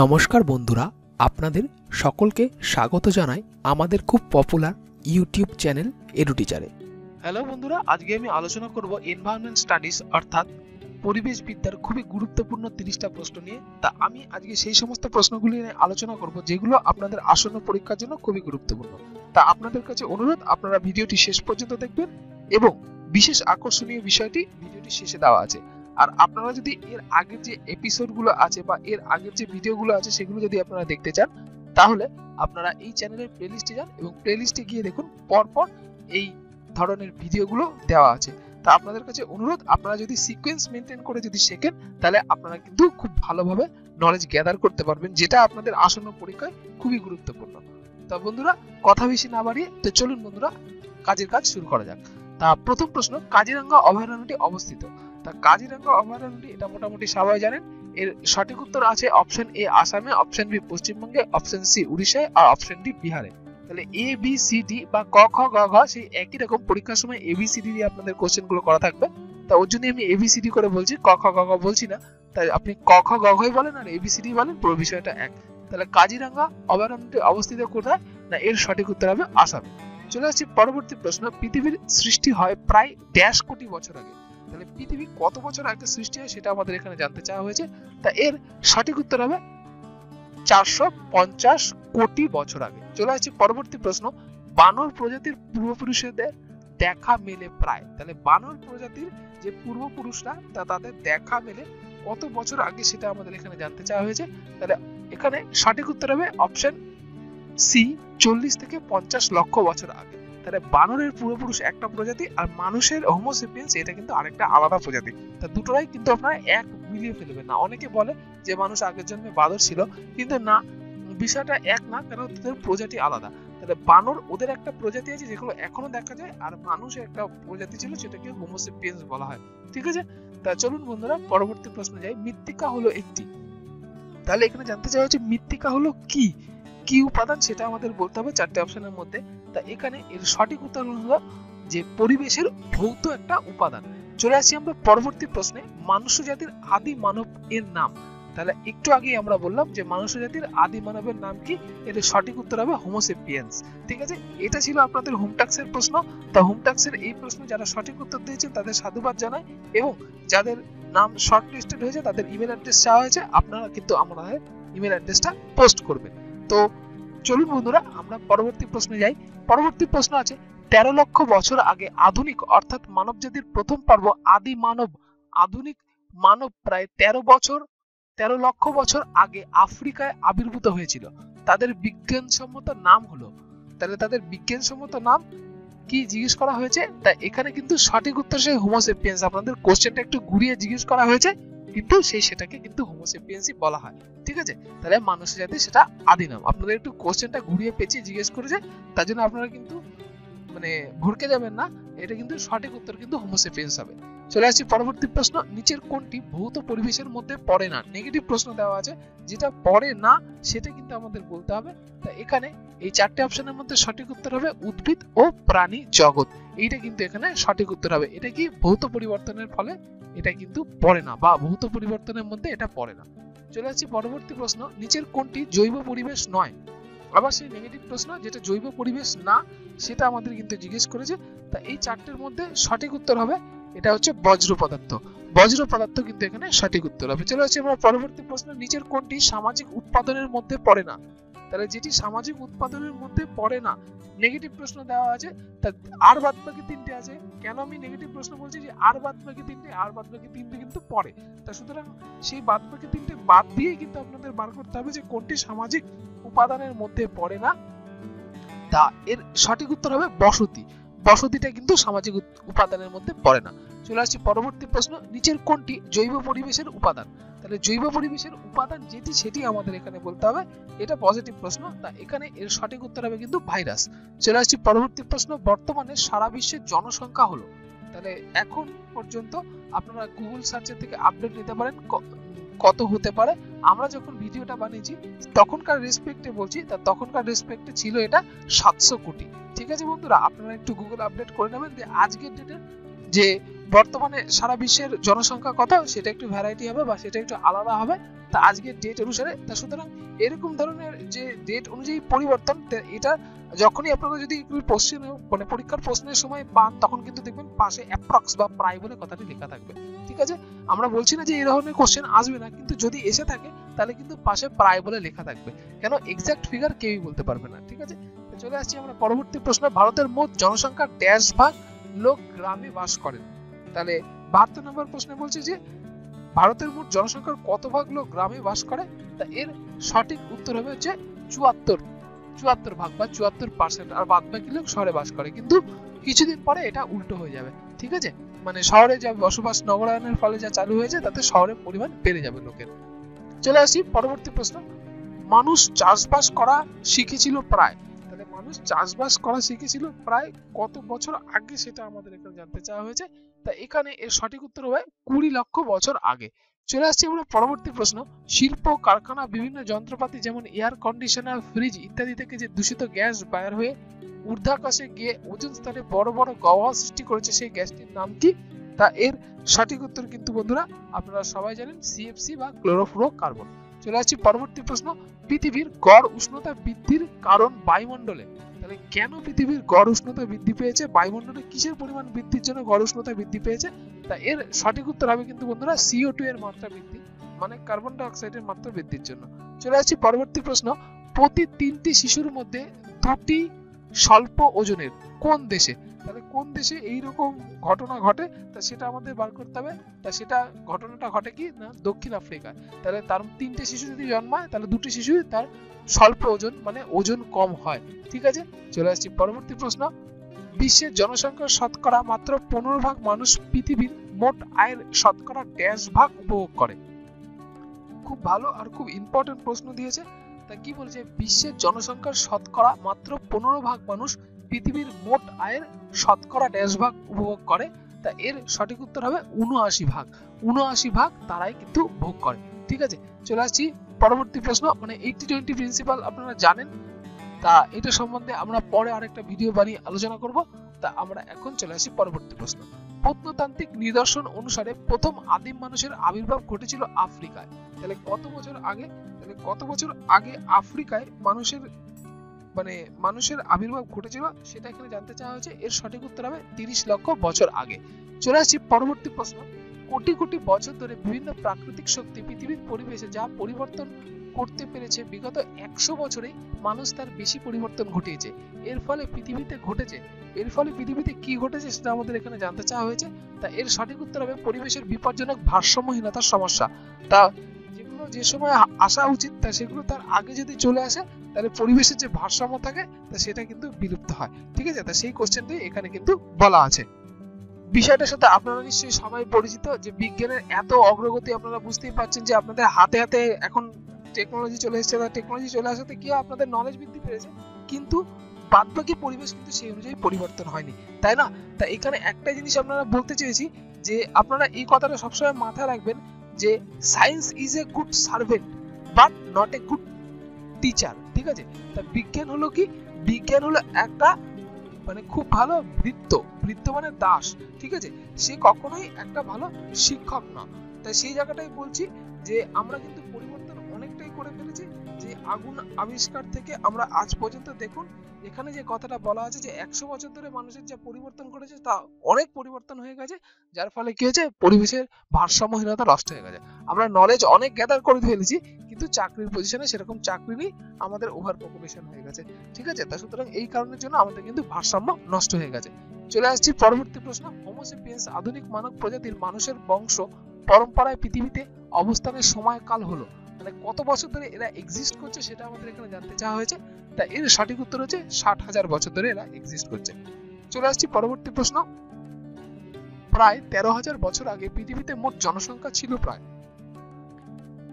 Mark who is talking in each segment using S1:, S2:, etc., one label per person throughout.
S1: নমস্কার বন্ধুরা, আপনাদের সকলকে স্বাগত জানাই আমাদের খুব পপুলার ইউটিউব চ্যানেল এডুটিচারে হ্যালো বন্ধুরা, আজকে আমি আলোচনা করব এনভায়রনমেন্ট স্টাডিজ অর্থাৎ পরিবেশ বিদ্যার খুবই গুরুত্বপূর্ণ তিরিশটা প্রশ্ন নিয়ে। তা আমি আজকে সেই সমস্ত প্রশ্নগুলি নিয়ে আলোচনা করব, যেগুলো আপনাদের আসন্ন পরীক্ষার জন্য খুবই গুরুত্বপূর্ণ। তা আপনাদের কাছে অনুরোধ, আপনারা ভিডিওটি শেষ পর্যন্ত দেখবেন এবং বিশেষ আকর্ষণীয় বিষয়টি ভিডিওটি শেষে দেওয়া আছে। আর আপনারা যদি এর আগের যে এপিসোডগুলো আছে বা এর আগের যে ভিডিওগুলো আছে, সেগুলো যদি আপনারা দেখতে চান, তাহলে আপনারা এই চ্যানেলের প্লেলিস্টে যান এবং প্লেলিস্টে গিয়ে দেখুন, পরপর এই ধরনের ভিডিওগুলো দেওয়া আছে। তা আপনাদের কাছে অনুরোধ, আপনারা যদি সিকোয়েন্স মেনটেন করে যদি শেখেন, তাহলে আপনারা কিন্তু খুব ভালোভাবে নলেজ গ্যাদার করতে পারবেন, যেটা আপনাদের আসন্ন পরীক্ষায় খুবই গুরুত্বপূর্ণ। তা বন্ধুরা, কথা বেশি না বাড়িয়ে, তো চলুন বন্ধুরা, কাজের কাজ শুরু করা যাক। তা প্রথম প্রশ্ন, কাজিরাঙ্গা অভয়ারণ্যটি অবস্থিত। তা কাজিরাঙ্গা অভয়ারণ্যটি এটা মোটামুটি সবাই জানেন এর সঠিক উত্তর আছে অপশন এ আসামে অপশন বি পশ্চিমবঙ্গে অপশন সি উড়িষ্যায় আর অপশন ডি বিহারে। তাহলে এ বি সি ডি বা ক, খ গ ঘ, সেই একই রকম পরীক্ষার সময় এ বি সি ডি দিয়ে আপনাদের কোশ্চেনগুলো করা থাকবে। তা ওর জন্য আমি এ বি সি ডি করে বলছি, ক, খ গ ঘ বলছি না। তাই আপনি ক, খ গ ঘই বলেন আর এ বি সি ডি বলেন, পুরো বিষয়টা এক। তাহলে কাজিরাঙ্গা, অভয়ারণ্যটি অবস্থিত কোথায়? না, এর সঠিক উত্তর হবে আসামে। চলে আসছি পরবর্তী প্রশ্ন। পৃথিবীর সৃষ্টি হয় প্রায় ড্যাশ কোটি বছর আগে। তাহলে পৃথিবী কত বছর আগে সৃষ্টি হয় সেটা আমাদের এখানে জানতে চাওয়া হয়েছে। তা এর সঠিক উত্তর হবে চারশো পঞ্চাশ কোটি বছর আগে। চলে আসছি পরবর্তী প্রশ্ন, বানর প্রজাতির পূর্বপুরুষদের দেখা মেলে প্রায়। তাহলে বানর প্রজাতির যে পূর্বপুরুষরা, তা তাদের দেখা মেলে কত বছর আগে সেটা আমাদের এখানে জানতে চাওয়া হয়েছে। তাহলে এখানে সঠিক উত্তর হবে অপশন সি, চল্লিশ থেকে পঞ্চাশ লক্ষ বছর আগে। তাহলে বানরের পূর্বপুরুষ একটা প্রজাতি আর মানুষের হোমোসেপিয়েন্স এটা কিন্তু আরেকটা আলাদা প্রজাতি। তা দুটোরাই কিন্তু আপনারা এক মিলিয়ে ফেলবেন না। অনেকে বলে যে মানুষ আগের জন্মে বাদর ছিল, কিন্তু না, বিষয়টা এক না, কারণ তাদের প্রজাতি আলাদা। তাহলে বানর ওদের একটা প্রজাতি আছে যেগুলো এখনও দেখা যায়, আর মানুষের একটা প্রজাতি ছিল সেটাকে হোমোসেপিয়েন্স বলা হয়। ঠিক আছে? তা চলুন বন্ধুরা, পরবর্তী প্রশ্ন যাই। মৃত্তিকা হলো একটি। তাহলে এখানে জানতে চাওয়া হচ্ছে মৃত্তিকা হলো কি? কি উপাদান সেটা আমাদের বলতে হবে চারটে অপশনের মধ্যে। তা এখানে এর সঠিক উত্তর হলো যে পরিবেশের ভৌত একটা উপাদান। চলে আসি আমরা পরবর্তী প্রশ্নে, মানুষ জাতির আদি মানব এর নাম। তাহলে একটু আগে আমরা বললাম যে মানুষ জাতির আদি মানবের নাম কি? এর সঠিক উত্তর হবে হোমোসেপিয়েন্স ঠিক আছে? এটা ছিল আপনাদের হোমটাক্সের প্রশ্ন। তা হোমটাক্সের এই প্রশ্ন যারা সঠিক উত্তর দিয়েছেন, তাদের সাধুবাদ জানাই এবং যাদের নাম শর্ট লিস্টেড হয়েছে, তাদের ইমেল অ্যাড্রেস চাওয়া হয়েছে, আপনারা কিন্তু আমাদের ইমেল অ্যাড্রেসটা পোস্ট করবেন। তো চলুন বন্ধুরা, আমরা পরবর্তী প্রশ্নে যাই। পরবর্তী প্রশ্ন আছে, তেরো লক্ষ বছর আগে আধুনিক, অর্থাৎ মানব জাতির প্রথম পর্ব আদি মানব, আধুনিক মানব প্রায় তেরো বছর, তেরো লক্ষ বছর আগে আফ্রিকায় আবির্ভূত হয়েছিল। তাদের বিজ্ঞানসম্মত নাম হলো, তাহলে তাদের বিজ্ঞানসম্মত নাম কি জিজ্ঞেস করা হয়েছে? তা এখানে কিন্তু সঠিক উত্তর সেই হোমোসেপিয়েন্স আপনাদের কোশ্চেনটা একটু ঘুরিয়ে জিজ্ঞেস করা হয়েছে। কিন্তু সেই সেটাকে কিন্তু হোমোসেপিয়েন্সই বলা হয়, ঠিক আছে? তাহলে মানুষ জাতি সেটা আদি নাম আপনাদের একটু কোশ্চেনটা ঘুরিয়ে পেঁচিয়ে জিজ্ঞেস করেছে তার জন্য আপনারা কিন্তু মানে ভরকে যাবেন না, এটা কিন্তু সঠিক উত্তর কিন্তু হোমোসেপিয়েন্স হবে। চলে আসছি পরবর্তী প্রশ্ন, নিচের কোনটি ভৌত পরিবেশের মধ্যে পড়ে না? নেগেটিভ প্রশ্ন দেওয়া আছে, যেটা পড়ে না, সেটা কিন্তু আমাদের বলতে হবে। তা এখানে এই চারটে অপশনের মধ্যে সঠিক উত্তর হবে উদ্ভিদ ও প্রাণী জগৎ। এইটা কিন্তু এখানে সঠিক উত্তর হবে। এটা কি ভৌত পরিবর্তনের ফলে? এটা কিন্তু পড়ে না বা ভৌত পরিবর্তনের মধ্যে এটা পড়ে না। চলে আসছি পরবর্তী প্রশ্ন, নিচের কোনটি জৈব পরিবেশ নয়? আবার সেই নেগেটিভ প্রশ্ন, যেটা জৈব পরিবেশ না, সেটা আমাদের কিন্তু জিজ্ঞেস করেছে। তা এই চারটের মধ্যে সঠিক উত্তর হবে, এটা হচ্ছে বজ্র পদার্থ। বজ্র পদার্থ কিন্তু এখানে সঠিক উত্তর হবে। চলে আসছি আমরা পরবর্তী প্রশ্ন, নিচের কোনটি সামাজিক উৎপাদনের মধ্যে পড়ে না? তাহলে যেটি সামাজিক উৎপাদনের মধ্যে পড়ে না নেগেটিভ প্রশ্ন দেওয়া আছে, তা আর বাদ বাকি তিনটে আছে। কেন আমি নেগেটিভ প্রশ্ন বলছি যে আর বাদ বাকি তিনটে, আর বাদ বাকি তিনটে কিন্তু পড়ে? তা সুতরাং সেই বাদ বাকি তিনটে বাদ দিয়ে কিন্তু আপনাদের বার করতে হবে যে কোনটি সামাজিক উপাদানের মধ্যে পড়ে না। তা এর সঠিক উত্তর হবে বসতি। বসতিটা কিন্তু সামাজিক উপাদানের মধ্যে পড়ে না। চলে আসছি পরবর্তী প্রশ্ন, নিচের কোনটি জৈব পরিবেশের উপাদান? তাহলে জৈব পরিবেশের উপাদান যেটি সেটি আমাদের এখানে বলতে হবে। এটা পজিটিভ প্রশ্ন। তা এখানে এর সঠিক উত্তর হবে কিন্তু ভাইরাস চলে আসছি পরবর্তী প্রশ্ন। বর্তমানে সারা বিশ্বের জনসংখ্যা হলো। তাহলে এখন পর্যন্ত আপনারা গুগল সার্চের থেকে আপডেট নিতে পারেন। কত হতে পারে। আমরা যখন ভিডিওটা বানিয়েছি, তখনকার রেসপেক্টে বলছি, তা তখনকার রেসপেক্টে ছিল এটা সাতশো কোটি। ঠিক আছে বন্ধুরা? আপনারা একটু গুগল আপডেট করে নেবেন যে আজকের ডেটের যে বর্তমানে সারা বিশ্বের জনসংখ্যা কত, সেটা একটু ভ্যারাইটি হবে বা সেটা একটু আলাদা হবে। তা আজকের ডেট অনুসারে, তা সুতরাং এরকম ধরনের যে ডেট অনুযায়ী পরিবর্তন এটা যখনই আপনারা যদি কোশ্চেন মানে পরীক্ষার প্রশ্নের সময় পান, তখন কিন্তু দেখবেন পাশে অ্যাপ্রক্স বা প্রায় বলে কথাটি লেখা থাকবে। ঠিক আছে? আমরা বলছি না যে এই ধরনের কোশ্চেন আসবে না, কিন্তু যদি এসে থাকে, তাহলে কিন্তু পাশে প্রায় বলে লেখা থাকবে। কেন? এক্সাক্ট ফিগার কেউই বলতে পারবে না, ঠিক আছে? চলে আসছি আমরা পরবর্তী প্রশ্ন। ভারতের মোট জনসংখ্যা ড্যাশ ভাগ লোক, গ্রামে বাস করেন। তাহলে বাহাত্তর নম্বর প্রশ্নে বলছে যে, ভারতের মোট জনসংখ্যার কত ভাগ লোক গ্রামে বাস করে? তা এর সঠিক উত্তর হবে হচ্ছে চুয়াত্তর। চুয়াত্তর ভাগ বা চুয়াত্তর পার্সেন্ট আর বাদ বাকি লোক শহরে বাস করে। কিন্তু কিছুদিন পরে এটা উল্টো হয়ে যাবে, ঠিক আছে? মানে শহরে যা বসবাস নগরায়নের ফলে যা চালু হয়েছে, তাতে শহরের পরিমাণ বেড়ে যাবে লোকের। চলে আসি পরবর্তী প্রশ্ন। মানুষ চাষবাস করা শিখেছিল প্রায়। তাহলে মানুষ চাষবাস করা শিখেছিল প্রায় কত বছর আগে সেটা আমাদের এখানে জানতে চাওয়া হয়েছে। তা এখানে এর সঠিক উত্তর হবে কুড়ি লক্ষ বছর আগে। চলে আসছি আমরা পরবর্তী প্রশ্ন। শিল্প, কারখানা, বিভিন্ন যন্ত্রপাতি যেমন এয়ার কন্ডিশনার ফ্রিজ ইত্যাদি থেকে যে দূষিত গ্যাস বাইর হয়ে ঊর্ধ্বাকাশে গিয়ে ওজন স্তরে বড় বড় গহ্বর সৃষ্টি করেছে সেই গ্যাসটির নাম কি? তা এর সঠিক উত্তর কিন্তু বন্ধুরা আপনারা সবাই জানেন সিএফসি বা ক্লোরোফ্লোরো কার্বন চলে আসছি পরবর্তী প্রশ্ন। পৃথিবীর গড় উষ্ণতা বৃদ্ধির কারণ বায়ুমণ্ডলে। তাহলে কেন পৃথিবীর গড় উষ্ণতা বৃদ্ধি পেয়েছে? বায়ুমণ্ডলে কিসের পরিমাণ বৃদ্ধির জন্য গড় উষ্ণতা বৃদ্ধি পেয়েছে? তা এর সঠিক উত্তর হবে কিন্তু বন্ধুরা সিও টু এর মাত্রা বৃদ্ধি মানে কার্বন ডাইঅক্সাইডের মাত্রা বৃদ্ধির জন্য। চলে আসছি পরবর্তী প্রশ্ন। প্রতি তিনটি শিশুর মধ্যে দুটি স্বল্প ওজনের কোন দেশে? তাহলে কোন দেশে এই রকম ঘটনা ঘটে? তা সেটা আমাদের বার করতে হবে। তা সেটা ঘটনাটা ঘটে কি? না, দক্ষিণ আফ্রিকায় তাহলে তার তিনটে শিশু যদি জন্মায়, তাহলে দুটি শিশু তার স্বল্প ওজন মানে ওজন কম হয়। ঠিক আছে? চলে আসছি পরবর্তী প্রশ্ন। বিশ্বের জনসংখ্যার শতকরা মাত্র পনেরো ভাগ মানুষ পৃথিবীর মোট আয়ের শতকরা ড্যাশ ভাগ উপভোগ করে। খুব ভালো আর খুব ইম্পর্টেন্ট প্রশ্ন দিয়েছে। তা কি বলছে? বিশ্বের জনসংখ্যার শতকরা মাত্র পনেরো ভাগ মানুষ পৃথিবীর মোট আয়ের শতকরা ড্যাশ ভাগ উপভোগ করে। তা এর সঠিক উত্তর হবে উনআশি ভাগ। উনআশি ভাগ তারাই কিন্তু ভোগ করে। ঠিক আছে? চলে আসছি পরবর্তী প্রশ্ন। মানে এইটি টোয়েন্টি প্রিন্সিপাল আপনারা জানেন। তা এটা সম্বন্ধে আমরা পরে আরেকটা ভিডিও বানিয়ে আলোচনা করব। তা আমরা এখন চলে আসি পরবর্তী প্রশ্ন। প্রত্নতান্ত্রিক নিদর্শন অনুসারে প্রথম আদিম মানুষের আবির্ভাব ঘটেছিল আফ্রিকায়। তাহলে কত বছর আগে? তাহলে কত বছর আগে আফ্রিকায় মানুষের মানে মানুষের আবির্ভাব ঘটেছিল? সেটা এখানে জানতে চাওয়া হয়েছে। এর সঠিক উত্তর হবে তিরিশ লক্ষ বছর আগে। চলে আসছি পরবর্তী প্রশ্ন। কোটি কোটি বছর ধরে বিভিন্ন প্রাকৃতিক শক্তি পৃথিবীর পরিবেশে যা পরিবর্তন করতে পেরেছে বিগত একশো বছরে মানুষ তার বেশি পরিবর্তন ঘটিয়েছে। এর ফলে পৃথিবীতে ঘটেছে। এর ফলে পৃথিবীতে কি ঘটেছে সেটা আমাদের এখানে জানতে চাওয়া হয়েছে। তা এর সঠিক উত্তর হবে পরিবেশের বিপজ্জনক ভারসাম্যহীনতার সমস্যা। তা যেগুলো যে সময় আসা উচিত, তা সেগুলো তার আগে যদি চলে আসে, তাহলে পরিবেশের যে ভারসাম্য থাকে, তা সেটা কিন্তু বিলুপ্ত হয়। ঠিক আছে? তা সেই কোশ্চেনটি এখানে কিন্তু বলা আছে। বিষয়টার সাথে আপনারা নিশ্চয়ই সবাই পরিচিত যে বিজ্ঞানের এত অগ্রগতি আপনারা বুঝতেই পারছেন যে আপনাদের হাতে হাতে এখন টেকনোলজি চলে এসেছে বা টেকনোলজি চলে আসাতে কি আপনাদের নলেজ বৃদ্ধি পেয়েছে। কিন্তু বাদবাকি পরিবেশ কিন্তু সেই অনুযায়ী পরিবর্তন হয়নি। তাই না? তা এখানে একটা জিনিস আপনারা বলতে চেয়েছি যে আপনারা এই কথাটা সবসময় মাথায় রাখবেন যে science is a good servant but not a good teacher ঠিক আছে? তা বিজ্ঞান হলো কি? বিজ্ঞান হলো একটা মানে খুব ভালো বৃত্ত। বৃত্ত মানে দাস। ঠিক আছে? সে কখনোই একটা ভালো শিক্ষক না তাই সেই জায়গাটাই বলছি যে আমরা কিন্তু করে ফেলেছি যে আগুন আবিষ্কার থেকে আমরা আজ পর্যন্ত দেখুন, এখানে যে কথাটা বলা আছে যে একশো বছর ধরে মানুষের যে পরিবর্তন করেছে তা অনেক পরিবর্তন হয়ে গেছে, যার ফলে কি হয়েছে? পরিবেশের ভারসাম্যহীনতা নষ্ট হয়ে গেছে। আমরা নলেজ অনেক গ্যাদার করে ফেলেছি, কিন্তু চাকরির পজিশনে সেরকম চাকরি নেই, আমাদের ওভার পপুলেশন হয়ে গেছে। ঠিক আছে? তা সুতরাং এই কারণের জন্য আমাদের কিন্তু ভারসাম্য নষ্ট হয়ে গেছে। চলে আসছি পরবর্তী প্রশ্ন। হোমোসেপিয়েন্স আধুনিক মানব প্রজাতির মানুষের বংশ পরম্পরায় পৃথিবীতে অবস্থানের সময়কাল হলো। মানে কত বছর ধরে এরা এক্সিস্ট করছে সেটা আমাদের এখানে জানতে চাওয়া হয়েছে। তা এর সঠিক উত্তর হচ্ছে ষাট হাজার বছর ধরে এরা এক্সিস্ট করছে। চলে আসছি পরবর্তী প্রশ্ন। প্রায় তেরো হাজার বছর আগে পৃথিবীতে মোট জনসংখ্যা ছিল প্রায়।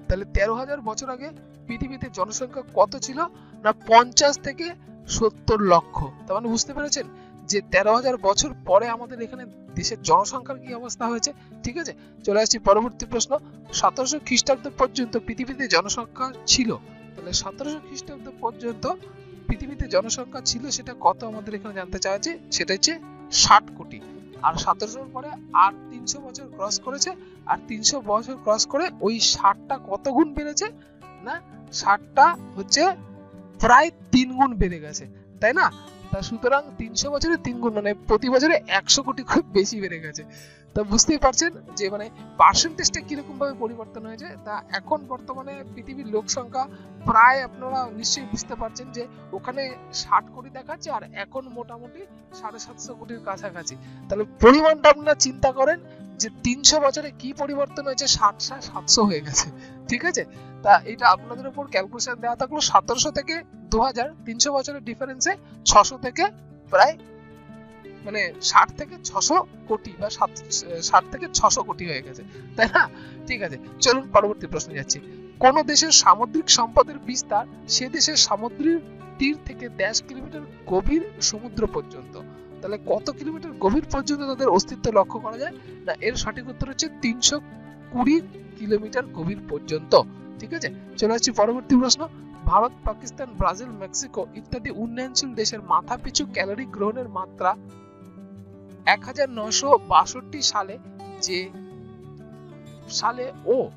S1: তাহলে তেরো হাজার বছর আগে পৃথিবীতে জনসংখ্যা কত ছিল? না পঞ্চাশ থেকে সত্তর লক্ষ। তার মানে বুঝতে পেরেছেন? যে তেরো হাজার বছর পরে আমাদের এখানে দেশের জনসংখ্যার কি অবস্থা হয়েছে? ঠিক আছে? চলে আসছি পরবর্তী প্রশ্ন। সতেরোশো খ্রিস্টাব্দ পর্যন্ত পৃথিবীতে জনসংখ্যা ছিল? তাহলে সতেরোশো খ্রিস্টাব্দ পর্যন্ত পৃথিবীতে জনসংখ্যা ছিল সেটা কত আমাদের এখানে জানতে হচ্ছে সেটা হচ্ছে ষাট কোটি। আর সতেরোশোর পরে আর তিনশো বছর ক্রস করেছে? আর তিনশো বছর ক্রস করে ওই ষাটটা কত গুণ বেড়েছে? না, ষাটটা হচ্ছে প্রায় তিন গুণ বেড়ে গেছে। তাই না? তা সুতরাং তিনশো বছরে তিন গুণ মানে প্রতি বছরে একশো কোটি খুব বেশি বেড়ে গেছে। তা বুঝতেই পারছেন যে মানে পার্সেন্টেজটা কীরকম ভাবে পরিবর্তন হয়েছে, তা এখন বর্তমানে পৃথিবীর লোক সংখ্যা প্রায় আপনারা নিশ্চয়ই বুঝতে পারছেন যে ওখানে ষাট কোটি দেখাচ্ছে আর এখন মোটামুটি সাড়ে সাতশো কোটির কাছাকাছি। তাহলে পরিমাণটা আপনারা চিন্তা করেন যে তিনশো বছরে কি পরিবর্তন হয়েছে ষাট সাতশো হয়ে গেছে। ঠিক আছে? তা এটা আপনাদের উপর ক্যালকুলেশন দেওয়া থাকল সতেরোশো থেকে দু হাজার তিনশো বছরের ডিফারেন্সে ছশো থেকে প্রায় মানে ষাট থেকে ছশো কোটি বা সাত, ষাট থেকে ছশো কোটি হয়ে গেছে। তাই না? ঠিক আছে, চলুন পরবর্তী প্রশ্নে যাচ্ছি। কোন দেশের সামুদ্রিক সম্পদের বিস্তার সে দেশের সামুদ্রিক তীর থেকে দেড় কিলোমিটার গভীর সমুদ্র পর্যন্ত? তাহলে কত কিলোমিটার গভীর পর্যন্ত তাদের অস্তিত্ব লক্ষ্য করা যায়? না, এর সঠিক উত্তর হচ্ছে তিনশো কুড়ি কিলোমিটার গভীর পর্যন্ত। ঠিক আছে? চলে আসছি পরবর্তী প্রশ্ন। ভারত, পাকিস্তান, ব্রাজিল, মেক্সিকো ইত্যাদি উন্নয়নশীল দেশের মাথা পিছু ক্যালোরি গ্রহণের মাত্রা এক সালে যে সালে ও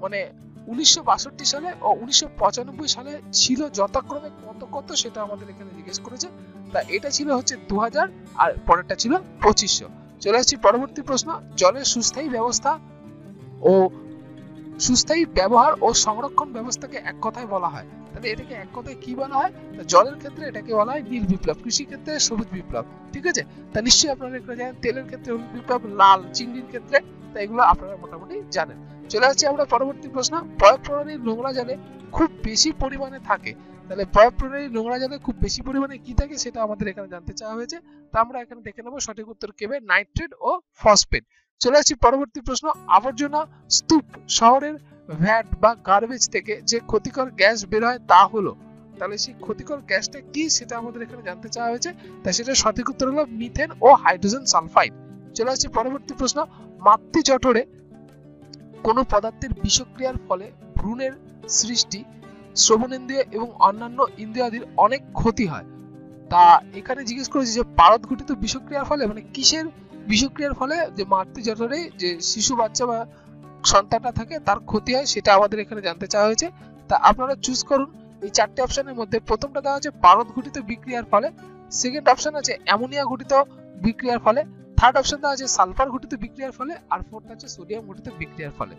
S1: মানে উনিশশো বাষট্টি সালে ও উনিশশো পঁচানব্বই সালে ছিল যথাক্রমে কত কত সেটা আমাদের এখানে জিজ্ঞেস করেছে। তা এটা ছিল হচ্ছে দু হাজার আর পরেরটা ছিল পঁচিশশো। চলে আসছি পরবর্তী প্রশ্ন, জলের সুস্থায়ী ব্যবস্থা ও সুস্থায়ী ব্যবহার ও সংরক্ষণ ব্যবস্থাকে এক কথায় বলা হয়। তাহলে এটাকে এক কথায় কি বলা হয়? জলের ক্ষেত্রে এটাকে বলা হয় নীল বিপ্লব কৃষি ক্ষেত্রে সবুজ বিপ্লব, ঠিক আছে? তা নিশ্চয়ই আপনারা জানেন তেলের ক্ষেত্রে হলুদ বিপ্লব, লাল, চিংড়ির ক্ষেত্রে, তা এগুলো আপনারা মোটামুটি জানেন। চলে আসছি আমরা পরবর্তী প্রশ্ন। প্রয়োগ প্রণালীর নোংরা জলে খুব বেশি পরিমাণে থাকে। তাহলে প্রয়োগ প্রণালীর নোংরা জলে খুব বেশি পরিমাণে কি থাকে সেটা আমাদের এখানে জানতে চাওয়া হয়েছে। তা আমরা এখানে দেখে নেব সঠিক উত্তর কেবে নাইট্রেট ও ফসফেট। চলে আসছি পরবর্তী প্রশ্ন। আবর্জনা স্তূপ শহরের ভ্যাট বা গার্বেজ থেকে যে ক্ষতিকর গ্যাস বের হয় তা হলো। তাহলে সেই ক্ষতিকর গ্যাসটা কি সেটা আমাদের এখানে জানতে চাওয়া হয়েছে। তাই সেটা সঠিক উত্তর হলো মিথেন ও হাইড্রোজেন সালফাইড। চলে আসছি পরবর্তী প্রশ্ন। মাতৃ জঠরে কোন পদার্থের বিষক্রিয়ার ফলে ভ্রূণের সৃষ্টি, শ্রবণেন্দ্রিয় এবং অন্যান্য ইন্দ্রিয়াদির অনেক ক্ষতি হয়। তা এখানে জিজ্ঞেস করেছি যে পারদ ঘটিত বিষক্রিয়ার ফলে মানে কিসের বিষক্রিয়ার ফলে? যে মাতৃ জঠরে যে শিশু, বাচ্চা বা সন্তানটা থাকে, তার ক্ষতি হয়, সেটা আমাদের এখানে জানতে চাওয়া হয়েছে। তা আপনারা চুজ করুন। এই চারটি অপশনের মধ্যে প্রথমটা দেওয়া আছে পারদ ঘটিত বিক্রিয়ার ফলে। সেকেন্ড অপশন আছে অ্যামোনিয়া ঘটিত বিক্রিয়ার ফলে। থার্ড অপশন দেওয়া আছে সালফার ঘটিত বিক্রিয়ার ফলে আর ফোর্থ আছে সোডিয়াম ঘটিত বিক্রিয়ার ফলে।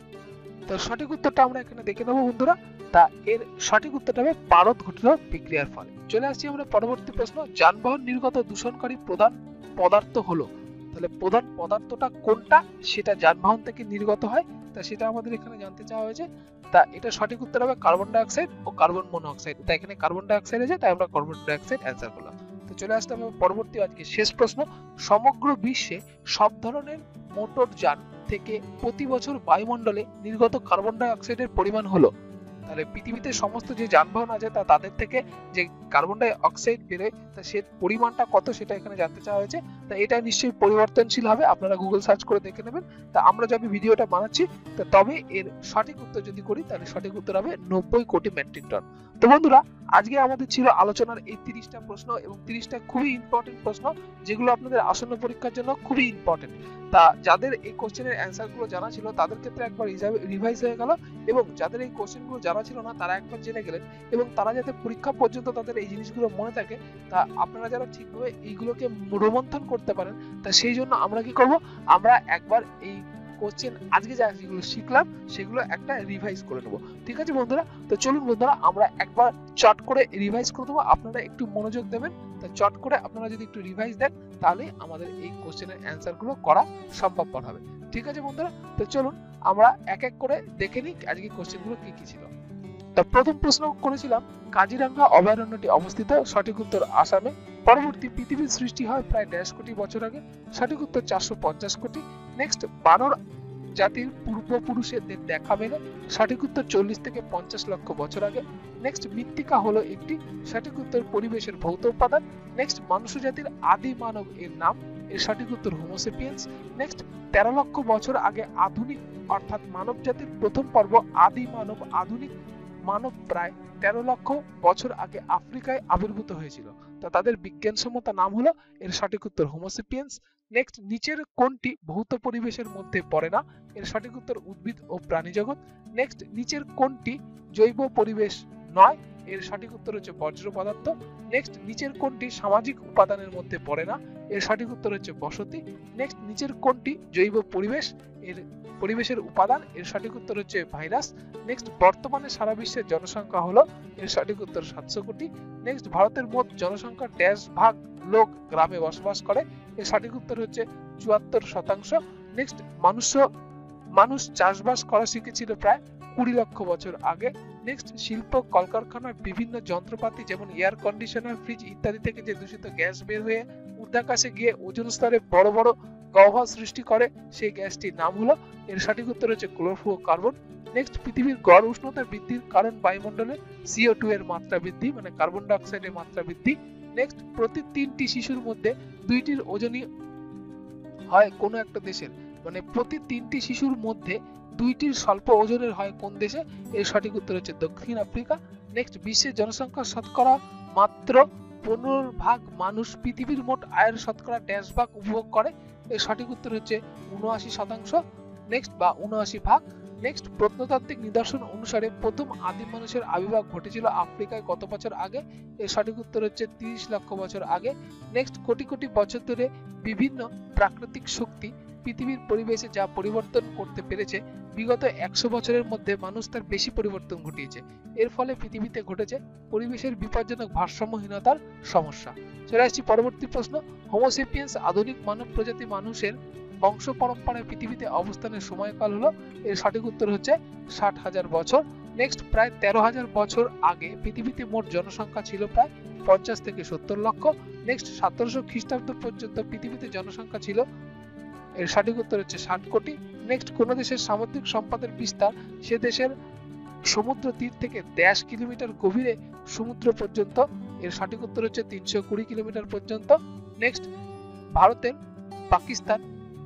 S1: তো সঠিক উত্তরটা আমরা এখানে দেখে নেব বন্ধুরা। তা এর সঠিক উত্তরটা হবে পারদ ঘটিত বিক্রিয়ার ফলে। চলে আসছি আমরা পরবর্তী প্রশ্ন। যানবাহন নির্গত দূষণকারী প্রধান পদার্থ হলো। তাহলে প্রধান পদার্থটা কোনটা? সেটা যানবাহন থেকে নির্গত হয়। তা সেটা আমাদের এখানে জানতে চাওয়া হয়েছে। তা এটা সঠিক উত্তর হবে কার্বন ডাইঅক্সাইড ও কার্বন মনোঅক্সাইড তা এখানে কার্বন ডাইঅক্সাইড আছে, তাই আমরা কার্বন ডাইঅক্সাইড অ্যান্সার করলাম। তো চলে আসলাম পরবর্তী আজকে শেষ প্রশ্ন। সমগ্র বিশ্বে সব ধরনের মোটর যান থেকে প্রতি বছর বায়ুমণ্ডলে নির্গত কার্বন ডাই ডাইঅক্সাইডের পরিমাণ হলো তাহলে পৃথিবীতে সমস্ত যে যানবাহন আছে তা তাদের থেকে যে কার্বন ডাই অক্সাইড বেরোয়, তা সে পরিমাণটা কত সেটা এখানে জানতে চাওয়া হয়েছে। তা এটা নিশ্চয়ই পরিবর্তনশীল হবে, আপনারা গুগল সার্চ করে দেখে নেবেন। তা আমরা যবে ভিডিওটা বানাচ্ছি, তা তবে এর সঠিক উত্তর যদি করি, তাহলে সঠিক উত্তর হবে নব্বই কোটি মেট্রিক টন। তো বন্ধুরা, আজকে আমাদের ছিল আলোচনার এই তিরিশটা প্রশ্ন এবং তিরিশটা খুবই ইম্পর্টেন্ট প্রশ্ন, যেগুলো আপনাদের আসন্ন পরীক্ষার জন্য খুবই ইম্পর্টেন্ট তা যাদের এই কোশ্চেনের অ্যান্সারগুলো জানা ছিল, তাদের ক্ষেত্রে একবার রিভাইজ হয়ে গেল এবং যাদের এই কোশ্চেনগুলো জানা ছিল না, তারা একবার জেনে গেলেন এবং তারা যাতে পরীক্ষা পর্যন্ত তাদের এই জিনিসগুলো মনে থাকে, তা আপনারা যারা ঠিকভাবে এইগুলোকে রোমন্থন করতে পারেন, তা সেই জন্য আমরা কি করব? আমরা একবার এই কোশ্চেন আজকে যা যেগুলো শিখলাম, সেগুলো একটা রিভাইজ করে নেব। ঠিক আছে বন্ধুরা? তো চলুন বন্ধুরা, আমরা একবার চট করে রিভাইজ করে দেবো। আপনারা একটু মনোযোগ দেবেন, তা চট করে আপনারা যদি একটু রিভাইজ দেন, তাহলে আমাদের এই কোশ্চেনের অ্যান্সারগুলো করা সম্ভবপর হবে। ঠিক আছে বন্ধুরা? তো চলুন, আমরা এক এক করে দেখে নিই আজকে কোশ্চেনগুলো কি কি ছিল। তা প্রথম প্রশ্ন করেছিলাম, কাজিরাঙ্গা অভয়ারণ্যটি অবস্থিত সঠিক উত্তর আসামে। পরবর্তী পৃথিবীর সৃষ্টি হয় প্রায় দেড়শ কোটি বছর আগে। সঠিক উত্তর চারশো পঞ্চাশ কোটি। নেক্সট বানর জাতির পূর্বপুরুষদের দেখা মেলে। সঠিক উত্তর চল্লিশ থেকে পঞ্চাশ লক্ষ বছর আগে। নেক্সট মৃত্তিকা হলো একটি। সঠিক উত্তর পরিবেশের ভৌত উপাদান। নেক্সট মানুষ জাতির আদি মানব এর নাম। এর সঠিক উত্তর হোমোসেপিয়েন্স নেক্সট তেরো লক্ষ বছর আগে আধুনিক, অর্থাৎ মানব জাতির প্রথম পর্ব আদি মানব আধুনিক। মানব প্রায় তেরো লক্ষ বছর আগে আফ্রিকায় আবির্ভূত হয়েছিল। তা তাদের বিজ্ঞানসম্মত নাম হলো এর সঠিক উত্তর হোমোসিপিয়েন্স। নেক্সট, নিচের কোনটি ভৌত পরিবেশের মধ্যে পড়ে না? এর সঠিক উত্তর উদ্ভিদ ও প্রাণী জগৎ। নেক্সট, নিচের কোনটি জৈব পরিবেশ নয়? এর সঠিক উত্তর হচ্ছে বজ্র পদার্থ। নেক্সট নিচের কোনটি সামাজিক উপাদানের মধ্যে পড়ে না। এর সঠিক উত্তর হচ্ছে বসতি। নেক্সট নিচের কোনটি জৈব পরিবেশ, এর পরিবেশের উপাদান। এর সঠিক উত্তর হচ্ছে ভাইরাস। নেক্সট বর্তমানে সারা বিশ্বের জনসংখ্যা হলো, এর সঠিক উত্তর সাতশো কোটি। নেক্সট ভারতের মোট জনসংখ্যার ড্যাশ ভাগ লোক গ্রামে বসবাস করে। এর সঠিক উত্তর হচ্ছে চুয়াত্তর শতাংশ। নেক্সট মানুষ মানুষ চাষবাস করা শিখেছিল প্রায় কুড়ি লক্ষ বছর আগে। নেক্সট শিল্প কলকারখানার বিভিন্ন যন্ত্রপাতি যেমন এয়ার কন্ডিশনার ফ্রিজ ইত্যাদি থেকে যে দূষিত গ্যাস বের হয়ে ঊর্ধ্বাকাশে গিয়ে ওজন স্তরে বড় বড় গহ্বর সৃষ্টি করে, সেই গ্যাসটির নাম হলো এর সঠিক উত্তর হচ্ছে কার্বন নেক্সট পৃথিবীর গড় উষ্ণতা বৃদ্ধির কারণ বায়ুমণ্ডলে সিও টু এর মাত্রা বৃদ্ধি মানে কার্বন ডাইঅক্সাইডের মাত্রা বৃদ্ধি। নেক্সট প্রতি তিনটি শিশুর মধ্যে দুইটির ওজনই হয় কোনো একটা দেশের। মানে প্রতি তিনটি শিশুর মধ্যে দুইটির স্বল্প ওজনের হয় কোন দেশে? এর সঠিক উত্তর হচ্ছে দক্ষিণ আফ্রিকা। নেক্সট বিশ্বের জনসংখ্যা শতকরা মাত্র পনেরো ভাগ মানুষ পৃথিবীর মোট আয়ের শতকরা ড্যাশ ভাগ উপভোগ করে। এর সঠিক উত্তর হচ্ছে উনআশি শতাংশ। নেক্সট বা উনআশি ভাগ। নেক্সট প্রত্নতাত্ত্বিক নিদর্শন অনুসারে প্রথম আদিম মানুষের আবির্ভাব ঘটেছিল আফ্রিকায় কত বছর আগে? এর সঠিক উত্তর হচ্ছে তিরিশ লক্ষ বছর আগে। নেক্সট কোটি কোটি বছর ধরে বিভিন্ন প্রাকৃতিক শক্তি পৃথিবীর পরিবেশে যা পরিবর্তন করতে পেরেছে, বিগত একশো বছরের মধ্যে মানুষ তার বেশি পরিবর্তন ঘটিয়েছে। এর ফলে পৃথিবীতে ঘটেছে পরিবেশের বিপজ্জনক ভারসাম্যহীনতার সমস্যা। চলে আসছি পরবর্তী প্রশ্ন। হোমোসেপিয়েন্স আধুনিক মানব প্রজাতি মানুষের বংশ পরম্পরায় পৃথিবীতে অবস্থানের সময়কাল হলো, এর সঠিক উত্তর হচ্ছে ষাট হাজার বছর। নেক্সট প্রায় তেরো হাজার বছর আগে পৃথিবীতে মোট জনসংখ্যা ছিল প্রায় পঞ্চাশ থেকে সত্তর লক্ষ। নেক্সট সতেরোশো খ্রিস্টাব্দ পর্যন্ত পৃথিবীতে জনসংখ্যা ছিল এর সঠিক উত্তর হচ্ছে ষাট কোটি নেক্সট কোন দেশের সামুদ্রিক সম্পদের বিস্তার? সে দেশের সমুদ্র তীর থেকে দেড় কিলোমিটার গভীরে সমুদ্র পর্যন্ত। এর সঠিক উত্তর হচ্ছে তিনশো কুড়ি কিলোমিটার পর্যন্ত। নেক্সট ভারতের পাকিস্তান,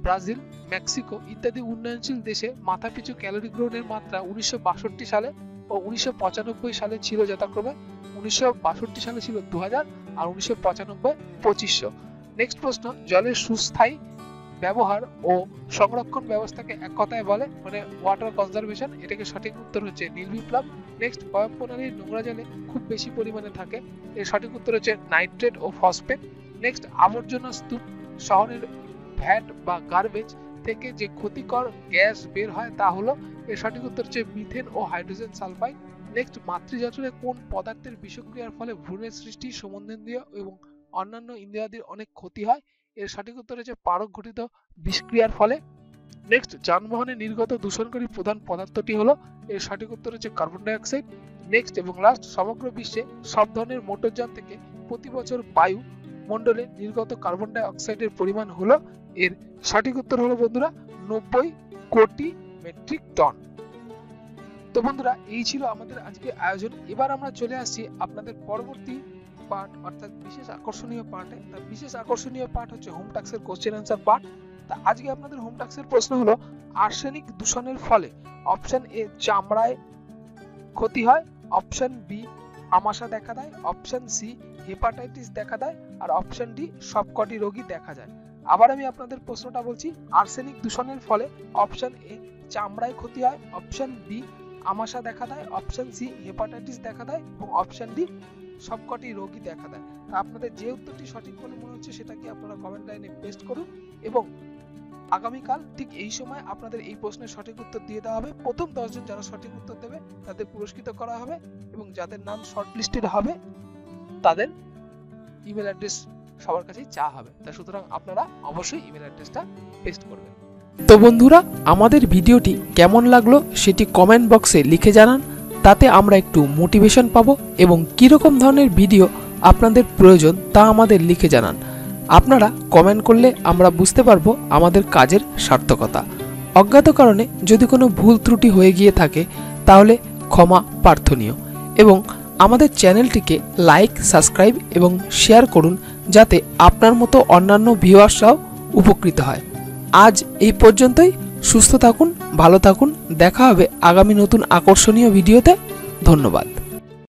S1: ব্রাজিল, মেক্সিকো ইত্যাদি উন্নয়নশীল দেশে মাথাপিছু ক্যালোরি গ্রহণের মাত্রা উনিশশো বাষট্টি সালে ও উনিশশো পঁচানব্বই সালে ছিল যথাক্রমে উনিশশো বাষট্টি সালে ছিল দু হাজার আর উনিশশো পঁচানব্বই পঁচিশশো। নেক্সট প্রশ্ন, জলের সুস্থায়ী ব্যবহার ও সংরক্ষণ ব্যবস্থাকে এক কথায় বলে মানে ওয়াটার কনজারভেশন এটাকে সঠিক উত্তর হচ্ছে নীল বিপ্লব নেক্সট কয়ক প্রণালীর নোংরা জলে খুব বেশি পরিমাণে থাকে। এর সঠিক উত্তর হচ্ছে নাইট্রেট ও ফসফেট নেক্সট আবর্জনা স্তূপ, শহরের ভ্যাট বা গার্বেজ থেকে যে ক্ষতিকর গ্যাস বের হয় তা হলো, এর সঠিক উত্তর হচ্ছে মিথেন ও হাইড্রোজেন সালফাইড নেক্সট মাতৃজঠরে কোন পদার্থের বিষক্রিয়ার ফলে ভ্রূণের সৃষ্টি সমন্দেন্দ্রিয় এবং অন্যান্য ইন্দ্রিয়াদির অনেক ক্ষতি হয়? এর সঠিক উত্তর হচ্ছে পারক ঘটিত বিষক্রিয়ার ফলে। নেক্সট যানবাহনে নির্গত দূষণকারী প্রধান পদার্থটি হলো, এর সঠিক উত্তর হচ্ছে কার্বন ডাইঅক্সাইড নেক্সট এবং লাস্ট সমগ্র বিশ্বে সব ধরনের মোটরযান থেকে প্রতি বছর বায়ু মণ্ডলে নির্গত কার্বন ডাইঅক্সাইডের পরিমাণ হলো, এর সঠিক উত্তর হলো বন্ধুরা নব্বই কোটি মেট্রিক টন। তো বন্ধুরা, এই ছিল আমাদের আজকে আয়োজন। এবার আমরা চলে আসছি আপনাদের পরবর্তী পার্ট অর্থাৎ বিশেষ আকর্ষণীয় পার্টে তার বিশেষ আকর্ষণীয় পার্ট হচ্ছে হোম ট্যাক্সের কোশ্চেন অ্যান্সার পার্ট তা আজকে আপনাদের হোম ট্যাক্সের প্রশ্ন হলো, আর্সেনিক দূষণের ফলে অপশন এ চামড়ায় ক্ষতি হয় অপশন বি আমাশা দেখা দেয় অপশন সি হেপাটাইটিস দেখা দেয়, আর অপশন ডি সবকটি রোগী দেখা যায়। আবার আমি আপনাদের প্রশ্নটা বলছি, আর্সেনিক দূষণের ফলে অপশন এ চামড়ায় ক্ষতি হয় অপশন বি আমাশা দেখা দেয় অপশন সি হেপাটাইটিস দেখা দেয়, এবং অপশন ডি সবকটি রোগী দেখা দেয়। তা আপনাদের যে উত্তরটি সঠিক বলে মনে হচ্ছে সেটাকে আপনারা কমেন্ট লাইনে পেস্ট করুন এবং আগামীকাল ঠিক এই সময় আপনাদের এই প্রশ্নের সঠিক উত্তর দিয়ে দেওয়া হবে। প্রথম দশজন যারা সঠিক উত্তর দেবে তাদের পুরস্কৃত করা হবে এবং যাদের নাম শর্ট লিস্টেড হবে তাদের ইমেল অ্যাড্রেস সবার কাছেই চা হবে। তা সুতরাং আপনারা অবশ্যই ইমেল অ্যাড্রেসটা পেস্ট করবেন। তো বন্ধুরা, আমাদের ভিডিওটি কেমন লাগল সেটি কমেন্ট বক্সে লিখে জানান। তাতে আমরা একটু মোটিভেশন পাবো এবং কীরকম ধরনের ভিডিও আপনাদের প্রয়োজন তা আমাদের লিখে জানান। আপনারা কমেন্ট করলে আমরা বুঝতে পারব আমাদের কাজের সার্থকতা। অজ্ঞাত কারণে যদি কোনো ভুল ত্রুটি হয়ে গিয়ে থাকে, তাহলে ক্ষমা প্রার্থনীয় এবং আমাদের চ্যানেলটিকে লাইক সাবস্ক্রাইব এবং শেয়ার করুন যাতে আপনার মতো অন্যান্য ভিউয়ার্সরাও উপকৃত হয়। আজ এই পর্যন্তই। সুস্থ থাকুন ভালো থাকুন দেখা হবে আগামী নতুন আকর্ষণীয় ভিডিওতে। ধন্যবাদ।